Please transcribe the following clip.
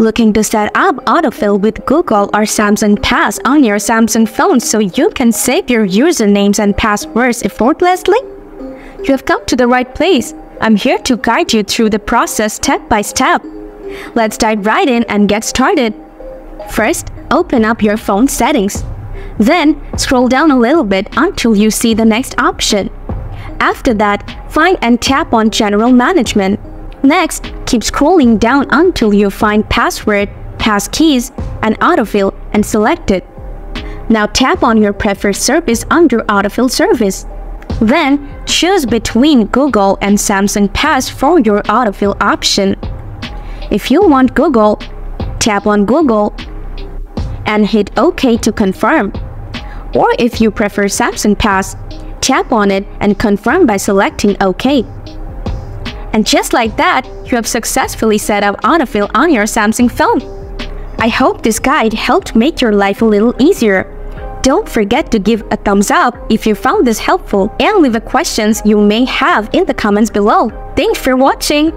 Looking to set up autofill with Google or Samsung Pass on your Samsung phone so you can save your usernames and passwords effortlessly? You have come to the right place. I'm here to guide you through the process step by step. Let's dive right in and get started. First, open up your phone settings. Then, scroll down a little bit until you see the next option. After that, find and tap on General Management. Next, keep scrolling down until you find Password, Passkeys, and Autofill and select it. Now tap on your preferred service under Autofill service. Then, choose between Google and Samsung Pass for your autofill option. If you want Google, tap on Google and hit OK to confirm. Or if you prefer Samsung Pass, tap on it and confirm by selecting OK. And just like that, you have successfully set up autofill on your Samsung phone. I hope this guide helped make your life a little easier. Don't forget to give a thumbs up if you found this helpful and leave the questions you may have in the comments below. Thanks for watching!